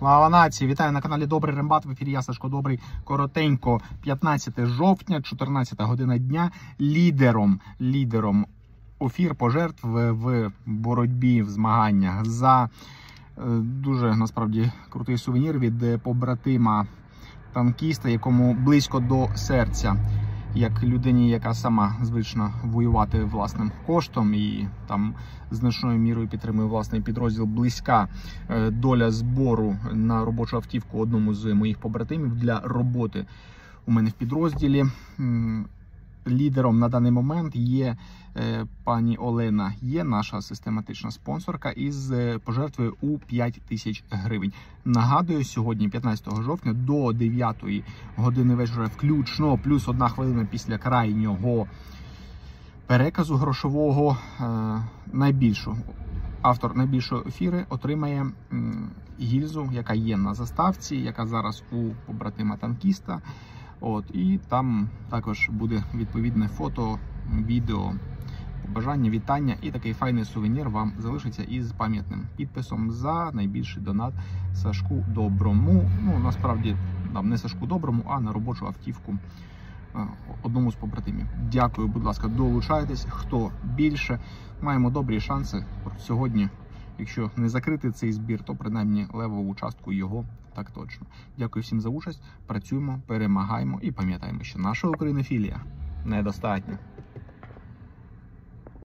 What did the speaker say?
Слава нації! Вітаю на каналі Добрий Рембат. В ефірі я Сашко Добрий. Коротенько, 15 жовтня, 14 година дня. Лідером лідером офір пожертв в боротьбі в змаганнях за е, дуже насправді крутий сувенір від побратима танкіста, якому близько до серця. Як людині, яка сама звична воювати власним коштом і там значною мірою підтримує власний підрозділ, близька е, доля збору на робочу автівку одному з моїх побратимів для роботи у мене в підрозділі. Лідером на даний момент є е, пані Олена, є наша систематична спонсорка із е, пожертвою у 5 тисяч гривень. Нагадую, сьогодні, 15 жовтня, до 9 години вечора, включно плюс одна хвилина після крайнього переказу грошового е, найбільшу. Автор найбільшої ефіри отримає гільзу, яка є на заставці, яка зараз у побратима танкіста. От і там також буде відповідне фото, відео, побажання, вітання і такий файний сувенір вам залишиться із пам'ятним підписом за найбільший донат Сашку Доброму. Ну насправді там не Сашку Доброму, а на робочу автівку е, одному з побратимів. Дякую, будь ласка, долучайтесь. Хто більше маємо добрі шанси сьогодні. Якщо не закрити цей збір, то принаймні левову частку його так точно. Дякую всім за участь. Працюємо, перемагаємо і пам'ятаємо, що наша українофілія недостатня.